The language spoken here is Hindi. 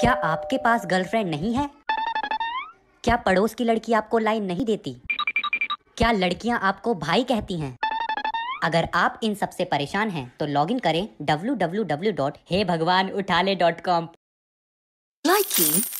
क्या आपके पास गर्लफ्रेंड नहीं है? क्या पड़ोस की लड़की आपको लाइन नहीं देती? क्या लड़कियाँ आपको भाई कहती हैं? अगर आप इन सबसे परेशान हैं तो लॉग इन करें डब्ल्यू डब्ल्यू डब्ल्यू डॉट हे भगवान उठाला डॉट कॉम Liking